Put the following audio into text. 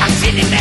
I'm sitting